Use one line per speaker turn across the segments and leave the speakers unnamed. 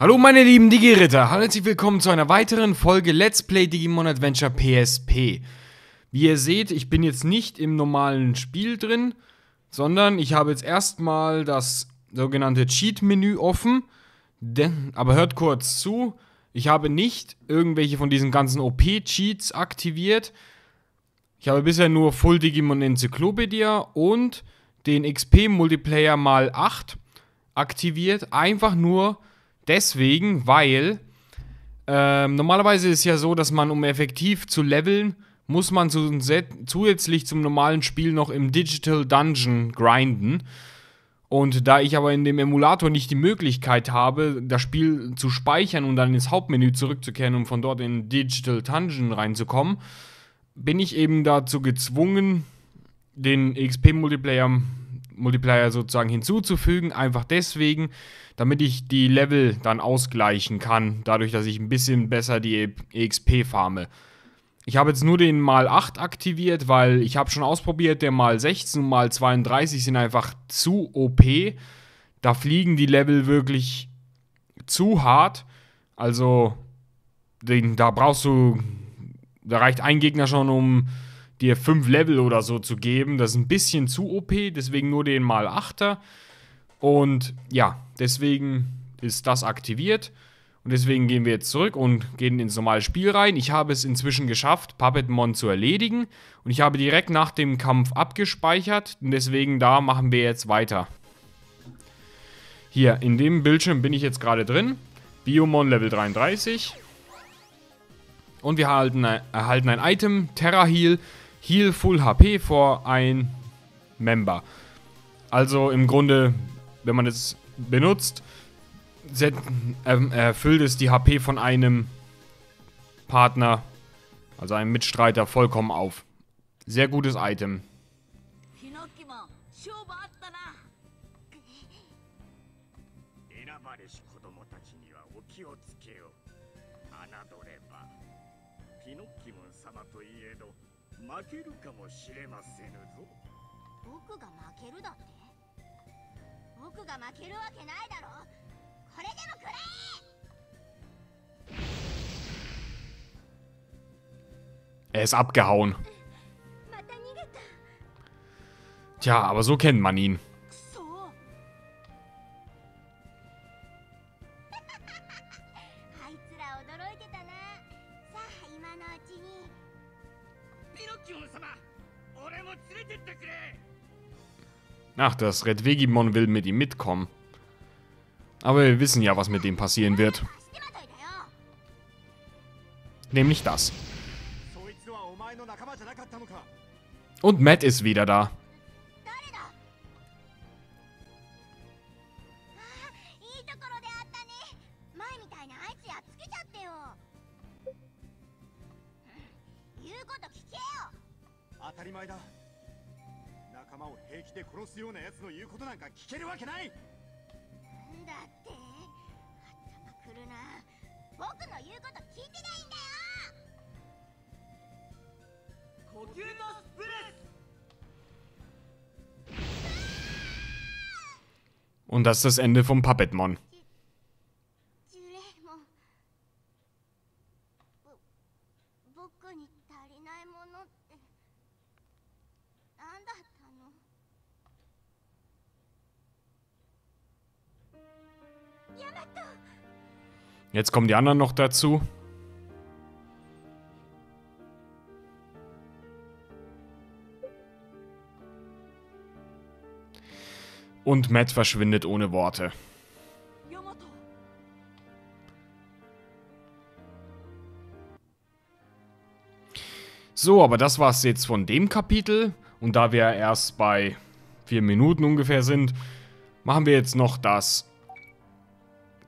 Hallo meine lieben Digi-Ritter, herzlich willkommen zu einer weiteren Folge Let's Play Digimon Adventure PSP. Wie ihr seht, ich bin jetzt nicht im normalen Spiel drin, sondern ich habe jetzt erstmal das sogenannte Cheat-Menü offen. Denn, aber hört kurz zu, ich habe nicht irgendwelche von diesen ganzen OP-Cheats aktiviert. Ich habe bisher nur Full Digimon Encyclopedia und den XP-Multiplayer mal 8 aktiviert. Einfach nur deswegen, weil ähm, normalerweise ist ja so, dass man, um effektiv zu leveln, muss man zu, zusätzlich zum normalen Spiel noch im Digital Dungeon grinden. Und da ich aber in dem Emulator nicht die Möglichkeit habe, das Spiel zu speichern und dann ins Hauptmenü zurückzukehren und von dort in Digital Dungeon reinzukommen, bin ich eben dazu gezwungen, den XP-Multiplayer Multiplayer sozusagen hinzuzufügen. Einfach deswegen, damit ich die Level dann ausgleichen kann, dadurch, dass ich ein bisschen besser die EXP farme. Ich habe jetzt nur den mal 8 aktiviert, weil ich habe schon ausprobiert, der mal 16 und mal 32 sind einfach zu OP. Da fliegen die Level wirklich zu hart. Also, den, da brauchst du, da reicht ein Gegner schon, um dir 5 Level oder so zu geben. Das ist ein bisschen zu OP, deswegen nur den mal 8er. Und ja, deswegen ist das aktiviert. Und deswegen gehen wir jetzt zurück und gehen ins normale Spiel rein. Ich habe es inzwischen geschafft, Puppetmon zu erledigen. Und ich habe direkt nach dem Kampf abgespeichert. Und deswegen da machen wir jetzt weiter. Hier, in dem Bildschirm bin ich jetzt gerade drin. Biomon Level 33. Und wir erhalten, erhalten ein Item, Terra Heal. Heal Full HP vor ein Member. Also im Grunde wenn man es benutzt, erfüllt es die HP von einem Partner, also einem Mitstreiter, vollkommen auf. Sehr gutes Item.
負けるかもしれませぬぞ。
僕が負けるだって？僕が負けるわけないだろ。これでもく
Er ist abgehauen. Tja, aber so kennt man ihn. Ach, das Red Vegimon will mit ihm mitkommen. Aber wir wissen ja, was mit dem passieren wird. Nämlich das. Und Matt ist wieder da. 気で殺すような奴の言うことなんか聞けるわけない。なんだって。頭くるな。僕の言うこと聞いてないんだよ。呼
吸のスプレス。Und das ist das Ende vom Puppetmon. Jetzt kommen die anderen noch dazu. Und Matt verschwindet ohne Worte. So, aber das war's jetzt von dem Kapitel. Und da wir erst
bei vier Minuten
ungefähr sind, machen wir jetzt noch das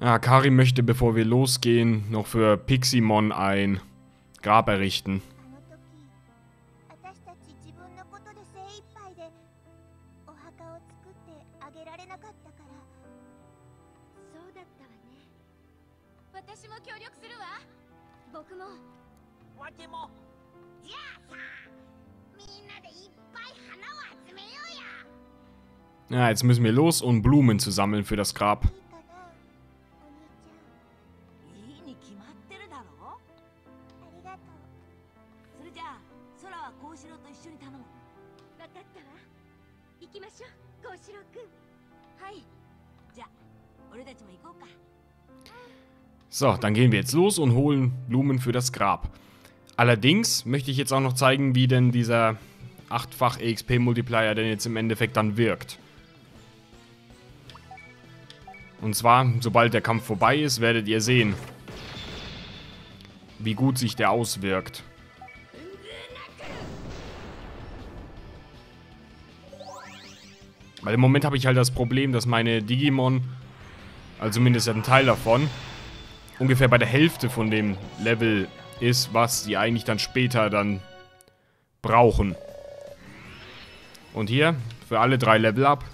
Ja, Kari möchte, bevor wir losgehen, noch für Piximon ein Grab errichten.
Ja, jetzt müssen wir los, um Blumen zu sammeln für das Grab.
緒に頼む
分かったわ行きましょう幸四郎くんはい
じゃあ俺たちも行こうか
So, dann gehen wir jetzt los und holen Blumen für das Grab. Allerdings möchte ich jetzt auch noch zeigen, wie denn dieser 8-fach EXP-Multiplier denn jetzt im Endeffekt dann wirkt. Und zwar, sobald der Kampf vorbei ist, werdet ihr sehen, wie gut sich der auswirkt. Weil im Moment habe ich halt das Problem, dass meine Digimon, also zumindest ein Teil davon, ungefähr bei der Hälfte von dem Level ist, was sie eigentlich dann später dann brauchen. Und hier, für alle drei Level up.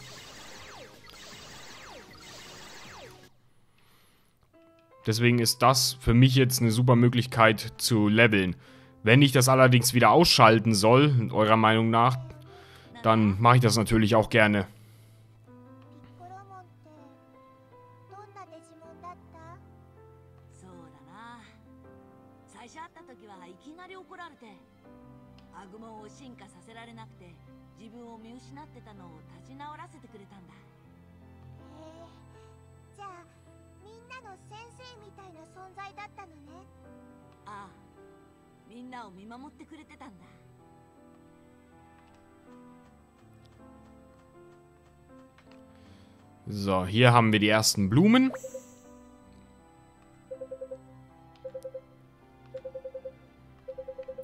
Deswegen ist das für mich jetzt eine super Möglichkeit zu leveln. Wenn ich das allerdings wieder ausschalten soll, eurer Meinung nach, dann mache ich das natürlich auch gerne.
だった
の
ね
ああみんなを見守ってくれてたんだ
So, hier haben wir die ersten Blumen.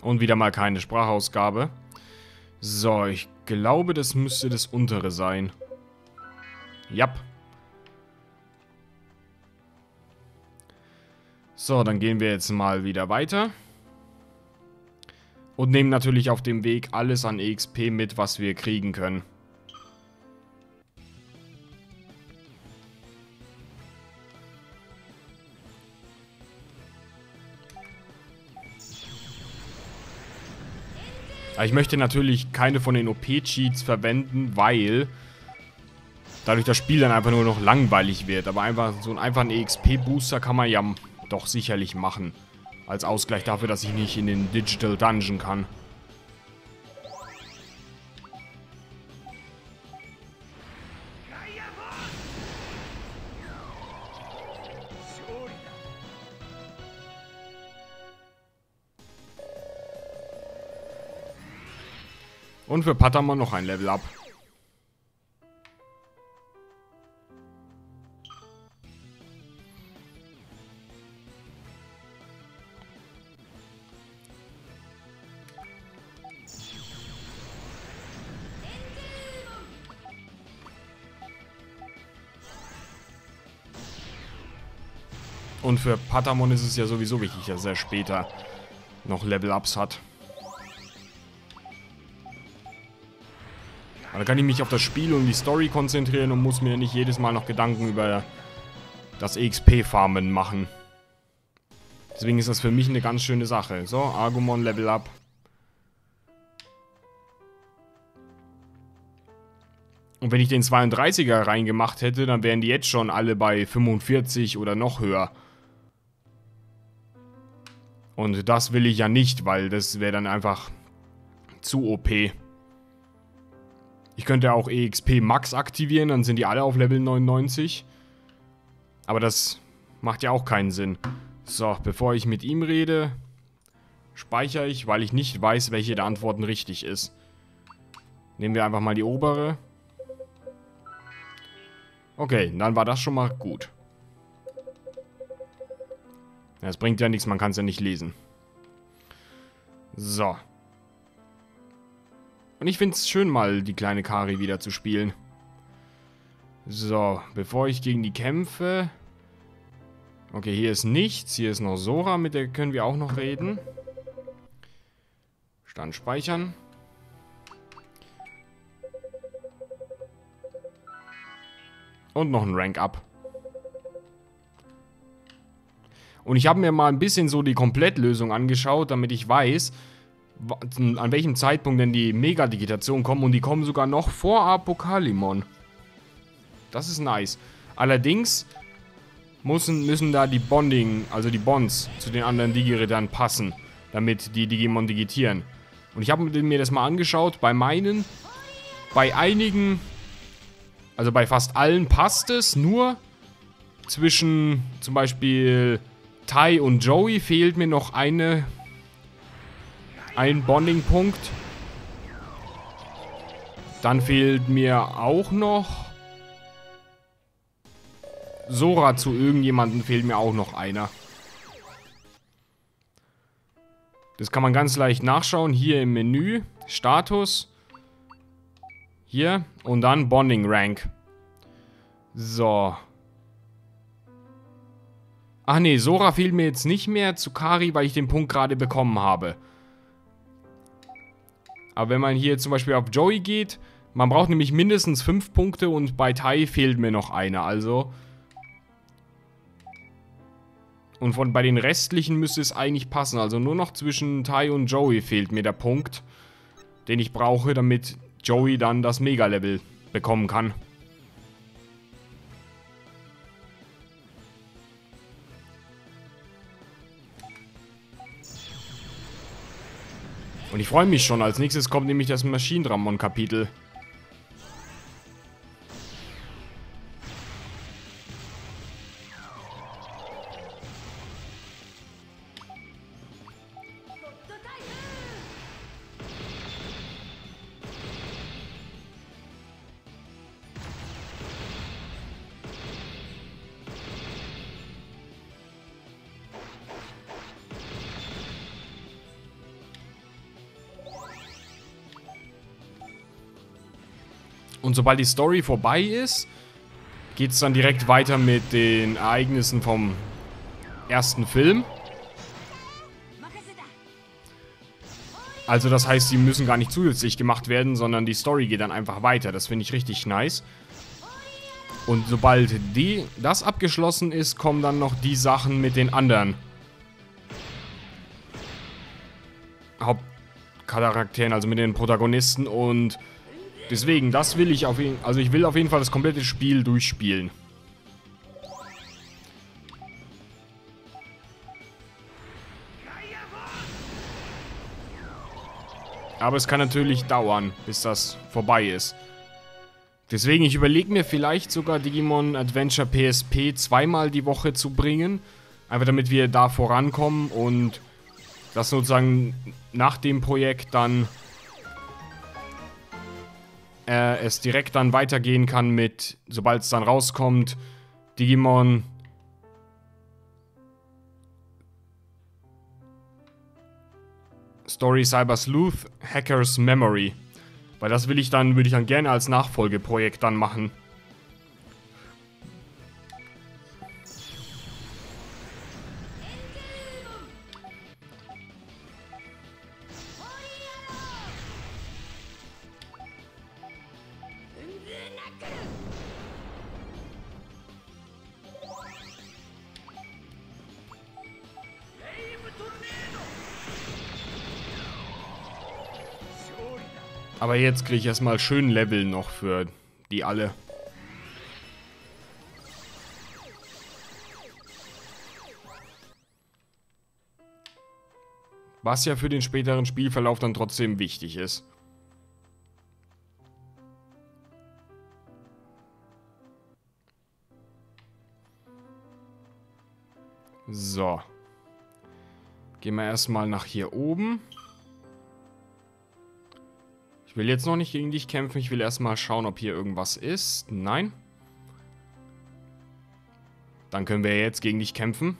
Und wieder mal keine Sprachausgabe. So, ich glaube, das müsste das untere sein. Jap. So, dann gehen wir jetzt mal wieder weiter. Und nehmen natürlich auf dem Weg alles an EXP mit, was wir kriegen können. Aber ich möchte natürlich keine von den OP-Cheats verwenden, weil dadurch das Spiel dann einfach nur noch langweilig wird. Aber einfach so einen einfachen EXP-Booster kann man ja doch sicherlich machen. Als Ausgleich dafür, dass ich nicht in den Digital Dungeon kann. Und für Patamon noch ein Level up. Und für Patamon ist es ja sowieso wichtig, dass er später noch Level-Ups hat. Aber da kann ich mich auf das Spiel und die Story konzentrieren und muss mir nicht jedes Mal noch Gedanken über das EXP-Farmen machen. Deswegen ist das für mich eine ganz schöne Sache. So, Argumon Level Up. Und wenn ich den 32er reingemacht hätte, dann wären die jetzt schon alle bei 45 oder noch höher. Und das will ich ja nicht, weil das wäre dann einfach zu OP. Ich könnte auch EXP Max aktivieren, dann sind die alle auf Level 99. Aber das macht ja auch keinen Sinn. So, bevor ich mit ihm rede, speichere ich, weil ich nicht weiß, welche der Antworten richtig ist. Nehmen wir einfach mal die obere. Okay, dann war das schon mal gut. Ja, Es bringt ja nichts, man kann es ja nicht lesen. So. Und ich finde es schön, mal die kleine Kari wieder zu spielen. So, bevor ich gegen die kämpfe, Okay, hier ist nichts. Hier ist noch Sora, mit der können wir auch noch reden. Stand speichern. Und noch ein Rank-Up. Und ich habe mir mal ein bisschen so die Komplettlösung angeschaut, damit ich weiß, an welchem Zeitpunkt denn die Mega-Digitation kommen. Und die kommen sogar noch vor Apokalimon. Das ist nice. Allerdings müssen, müssen da die Bonding, also die Bonds zu den anderen Digi-Rittern passen, damit die Digimon digitieren. Und ich habe mir das mal angeschaut, bei meinen, bei einigen, also bei fast allen passt es, nur zwischen zum Beispiel Tai und Joey fehlt mir noch eine, ein Bonding-Punkt. Dann fehlt mir auch noch Sora zu irgendjemandem fehlt mir auch noch einer. Das kann man ganz leicht nachschauen. Hier im Menü. Status. Hier. Und dann Bonding Rank. So. Ach nee, Sora fehlt mir jetzt nicht mehr zu Kari, weil ich den Punkt gerade bekommen habe. Aber wenn man hier zum Beispiel auf Joey geht, man braucht nämlich mindestens 5 Punkte und bei Tai fehlt mir noch einer. Also und von bei den restlichen müsste es eigentlich passen. Also nur noch zwischen Tai und Joey fehlt mir der Punkt, den ich brauche, damit Joey dann das Mega-Level bekommen kann. Und ich freue mich schon. Als nächstes kommt nämlich das Maschinendramon-Kapitel. Und sobald die Story vorbei ist, geht es dann direkt weiter mit den Ereignissen vom ersten Film. Also das heißt, sie müssen gar nicht zusätzlich gemacht werden, sondern die Story geht dann einfach weiter. Das finde ich richtig nice. Und sobald die, das abgeschlossen ist, kommen dann noch die Sachen mit den anderen Hauptcharakteren, also mit den Protagonisten und Deswegen, das will ich auf jeden Fall. Also ich will auf jeden Fall das komplette Spiel durchspielen. Aber es kann natürlich dauern, bis das vorbei ist. Deswegen, ich überlege mir vielleicht sogar Digimon Adventure PSP zweimal die Woche zu bringen. Einfach damit wir da vorankommen und das sozusagen nach dem Projekt dann äh, es direkt dann weitergehen kann mit, sobald es dann rauskommt, Digimon Story Cyber Sleuth Hackers Memory. Weil das will ich dann, würde ich dann gerne als Nachfolgeprojekt dann machen. Aber jetzt kriege ich erstmal schön Level noch für die alle. Was ja für den späteren Spielverlauf dann trotzdem wichtig ist. So. Gehen wir erstmal nach hier oben. Ich will jetzt noch nicht gegen dich kämpfen. Ich will erstmal schauen, ob hier irgendwas ist. Nein. Dann können wir jetzt gegen dich kämpfen.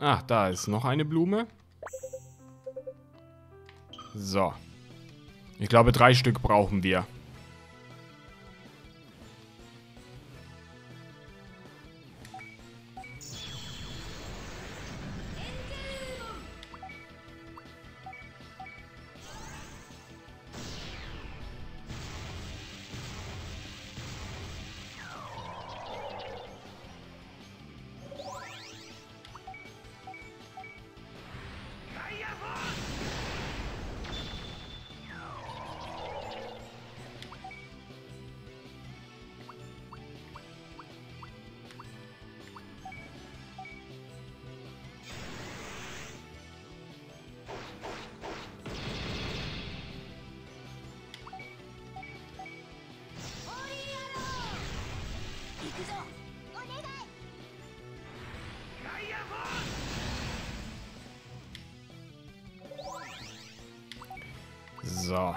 Ah, da ist noch eine Blume. So. Ich glaube, drei Stück brauchen wir. So.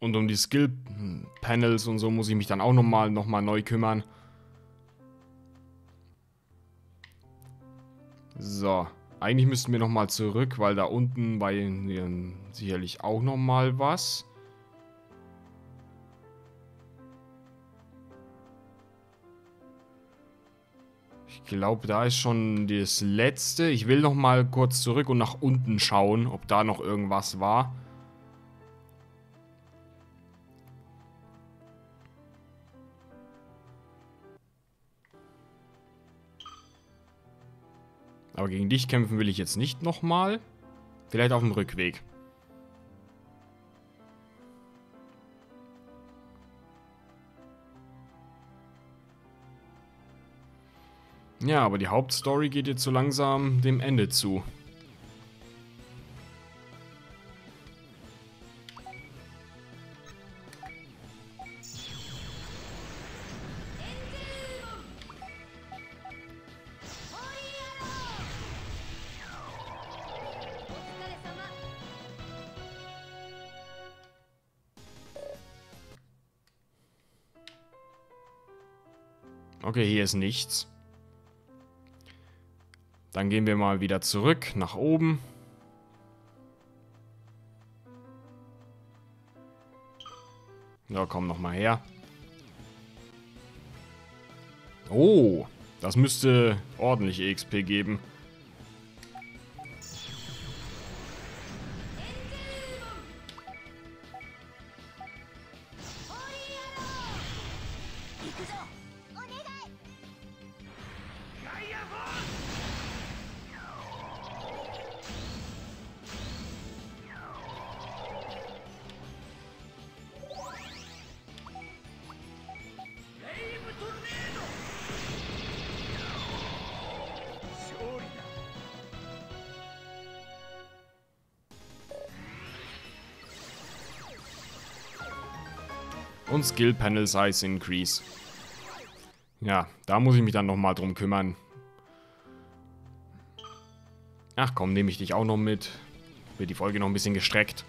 Und um die Skill-Panels und so muss ich mich dann auch nochmal noch mal neu kümmern. So. Eigentlich müssten wir nochmal zurück, weil da unten war sicherlich auch nochmal was. Glaube, da ist schon das letzte. Ich will nochmal kurz zurück und nach unten schauen, ob da noch irgendwas war. Aber gegen dich kämpfen will ich jetzt nicht nochmal. Vielleicht auf dem Rückweg. Ja, aber die Hauptstory geht jetzt so langsam dem Ende zu. Okay, hier ist nichts. Dann gehen wir mal wieder zurück nach oben. Ja, komm noch mal her. Oh, das müsste ordentlich EXP geben. Und Skill Panel Size Increase. Ja, da muss ich mich dann nochmal drum kümmern. Ach komm, nehme ich dich auch noch mit. Wird die Folge noch ein bisschen gestreckt.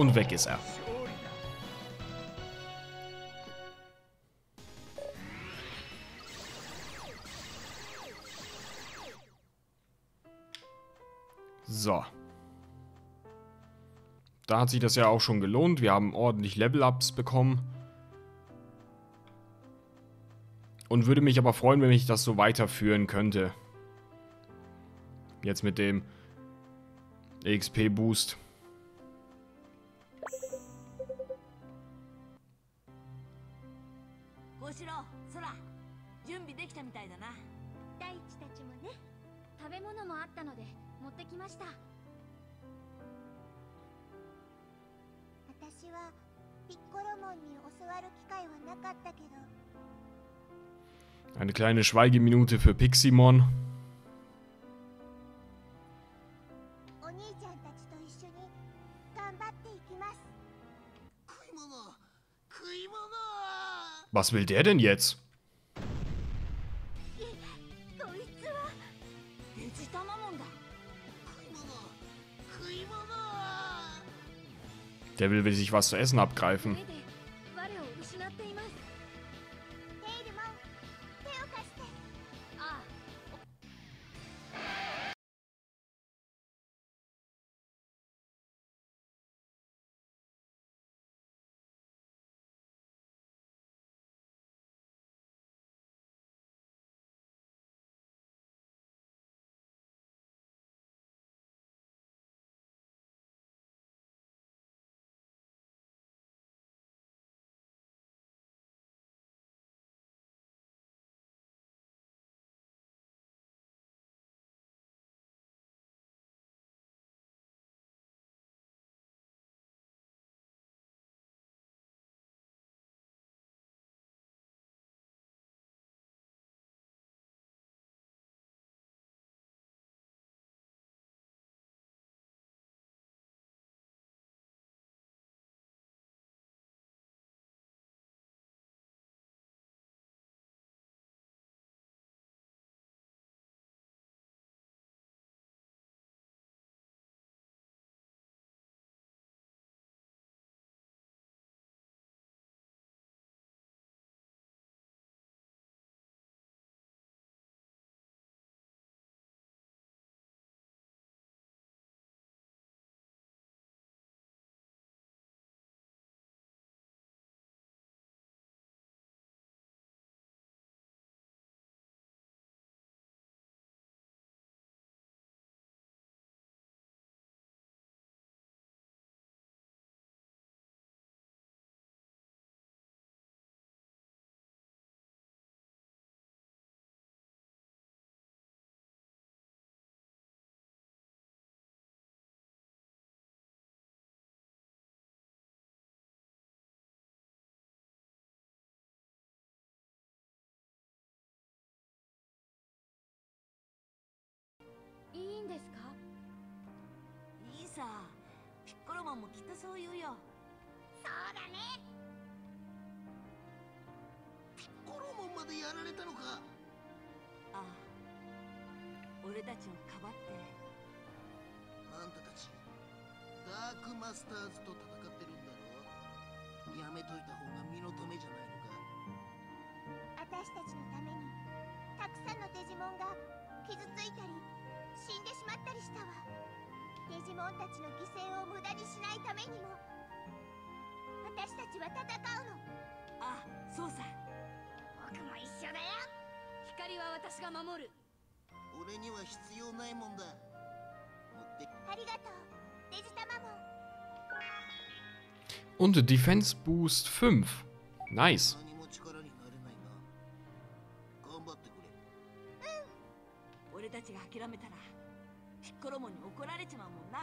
Und weg ist er. So. Da hat sich das ja auch schon gelohnt. Wir haben ordentlich Level-Ups bekommen. Und würde mich aber freuen, wenn ich das so weiterführen könnte. Jetzt mit dem XP-Boost.
お城空。準備できたみたいだな。
大地たちもね食べ物もあったので持ってきました。私はピッコロモンに教わる機会はなかったけど。
Eine kleine Schweigeminute für Piximon. Was will der denn jetzt? Der will sich was zu essen abgreifen.
いいんですか？
いいさ。ピッコロモンもきっとそう言うよ。
そうだね。
コロモンまでやられたのか。
ああ俺たちをかばって。
あんたたちダークマスターズと戦ってるんだろ？やめといた方が身のためじゃないのか？
私たちのためにたくさんのデジモンが傷ついたり死んでしまったりしたわ。デジモンたちの犠牲を無駄にしないためにも。私たちは戦うの。
あそうさ。
僕も一緒だよ。
光は私が守る。
俺には必要ないもんだ。持って。
ありがとう。デジタマモン。
Und Defense Boost 5. Nice.
俺たちが諦めたら コロモンに怒られちまうもんな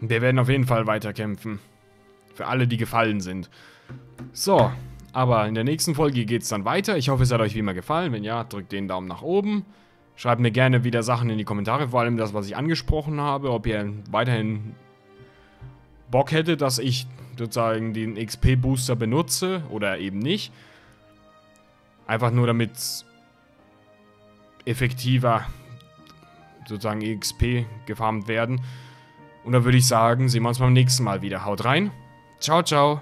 Wir werden auf jeden Fall weiterkämpfen. Für alle, die gefallen sind. So, aber in der nächsten Folge geht es dann weiter. Ich hoffe, es hat euch wie immer gefallen. Wenn ja, drückt den Daumen nach oben. Schreibt mir gerne wieder Sachen in die Kommentare, vor allem das, was ich angesprochen habe. Ob ihr weiterhin Bock hättet, dass ich sozusagen den XP-Booster benutze oder eben nicht. Einfach nur damit effektiver sozusagen XP gefarmt werden. Und dann würde ich sagen, sehen wir uns beim nächsten Mal wieder. Haut rein. Ciao, ciao.